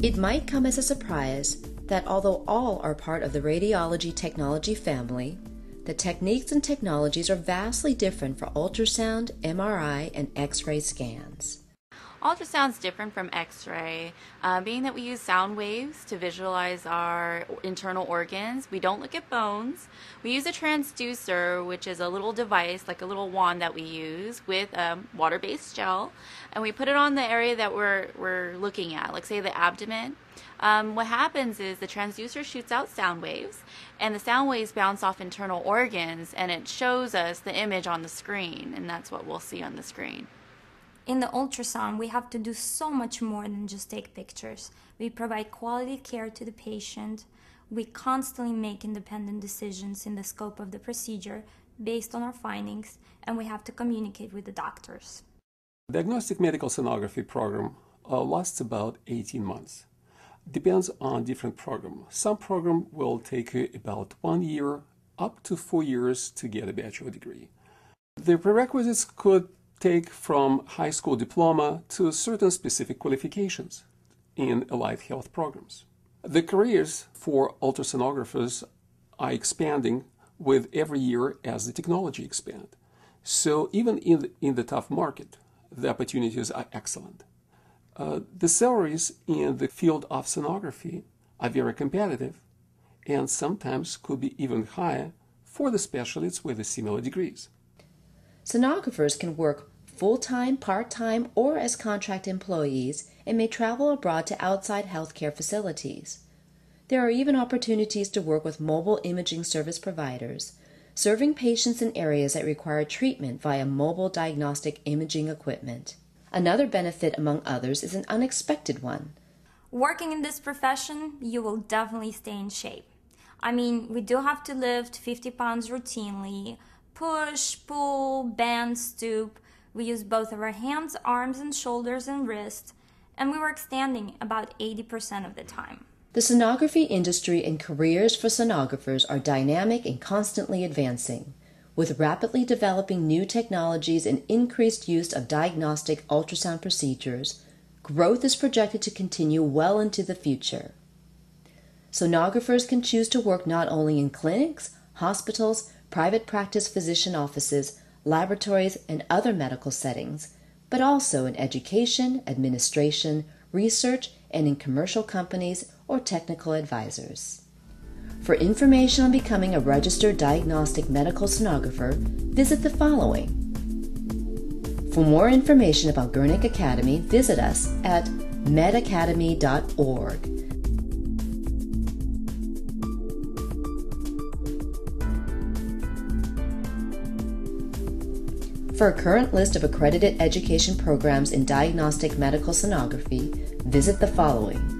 It might come as a surprise that although all are part of the radiology technology family, the techniques and technologies are vastly different for ultrasound, MRI, and X ray scans. Ultrasound's different from X-ray, uh, being that we use sound waves to visualize our internal organs. We don't look at bones. We use a transducer, which is a little device, like a little wand that we use with um, water-based gel, and we put it on the area that we're we're looking at, like say the abdomen. Um, what happens is the transducer shoots out sound waves, and the sound waves bounce off internal organs, and it shows us the image on the screen, and that's what we'll see on the screen in the ultrasound, we have to do so much more than just take pictures. We provide quality care to the patient. We constantly make independent decisions in the scope of the procedure based on our findings, and we have to communicate with the doctors. Diagnostic medical sonography program uh, lasts about 18 months. Depends on different program. Some program will take about one year up to four years to get a bachelor degree. The prerequisites could take from high school diploma to certain specific qualifications in allied health programs. The careers for ultrasonographers are expanding with every year as the technology expands. So even in the, in the tough market, the opportunities are excellent. Uh, the salaries in the field of sonography are very competitive and sometimes could be even higher for the specialists with the similar degrees. Sonographers can work full time, part time, or as contract employees and may travel abroad to outside healthcare facilities. There are even opportunities to work with mobile imaging service providers, serving patients in areas that require treatment via mobile diagnostic imaging equipment. Another benefit, among others, is an unexpected one. Working in this profession, you will definitely stay in shape. I mean, we do have to lift 50 pounds routinely, push, pull, bend, stoop. We use both of our hands, arms, and shoulders and wrists, and we work standing about 80% of the time. The sonography industry and careers for sonographers are dynamic and constantly advancing. With rapidly developing new technologies and increased use of diagnostic ultrasound procedures, growth is projected to continue well into the future. Sonographers can choose to work not only in clinics, hospitals, private practice physician offices, laboratories, and other medical settings, but also in education, administration, research, and in commercial companies or technical advisors. For information on becoming a registered diagnostic medical sonographer, visit the following. For more information about Gurnick Academy, visit us at medacademy.org. For a current list of accredited education programs in diagnostic medical sonography, visit the following